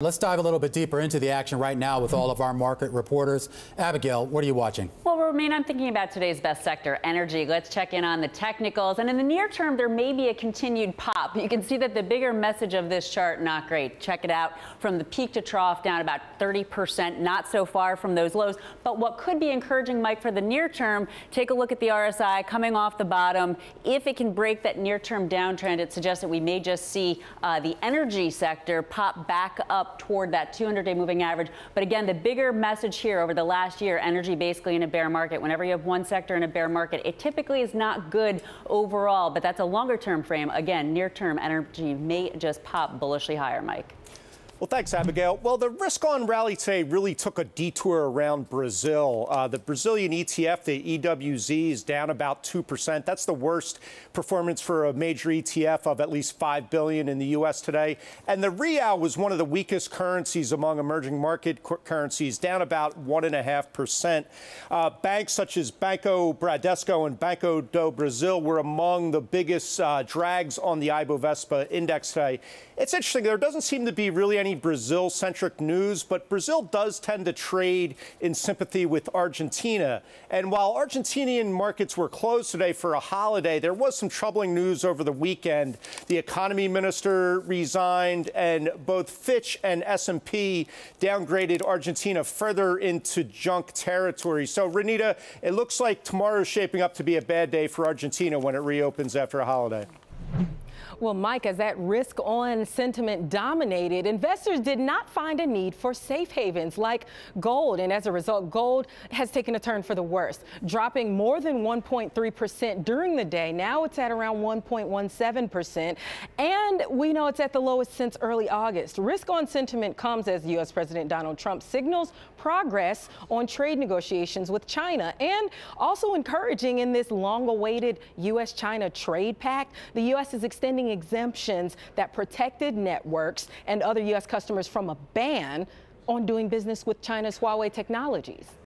Let's dive a little bit deeper into the action right now with all of our market reporters. Abigail, what are you watching? Well, Romaine, I'm thinking about today's best sector, energy. Let's check in on the technicals. And in the near term, there may be a continued pop. You can see that the bigger message of this chart, not great. Check it out. From the peak to trough, down about 30%, not so far from those lows. But what could be encouraging, Mike, for the near term, take a look at the RSI coming off the bottom. If it can break that near term downtrend, it suggests that we may just see uh, the energy sector pop back up toward that 200-day moving average. But again, the bigger message here over the last year, energy basically in a bear market. Whenever you have one sector in a bear market, it typically is not good overall, but that's a longer term frame. Again, near term energy may just pop bullishly higher, Mike. Well, thanks, Abigail. Well, the risk on rally today really took a detour around Brazil. Uh, the Brazilian ETF, the EWZ, is down about 2%. That's the worst performance for a major ETF of at least 5 billion in the US today. And the real was one of the weakest currencies among emerging market currencies, down about 1.5%. Uh, banks such as Banco Bradesco and Banco do Brasil were among the biggest uh, drags on the Ibovespa index today. It's interesting, there doesn't seem to be really any any Brazil centric news, but Brazil does tend to trade in sympathy with Argentina. And while Argentinian markets were closed today for a holiday, there was some troubling news over the weekend. The economy minister resigned, and both Fitch and S&P downgraded Argentina further into junk territory. So, Renita, it looks like tomorrow is shaping up to be a bad day for Argentina when it reopens after a holiday. Well, Mike, as that risk on sentiment dominated, investors did not find a need for safe havens like gold. And as a result, gold has taken a turn for the worse, dropping more than 1.3% during the day. Now it's at around 1.17%. And we know it's at the lowest since early August. Risk on sentiment comes as U.S. President Donald Trump signals progress on trade negotiations with China and also encouraging in this long awaited U.S. China trade pact. The U.S. is extending exemptions that protected networks and other U.S. customers from a ban on doing business with China's Huawei technologies.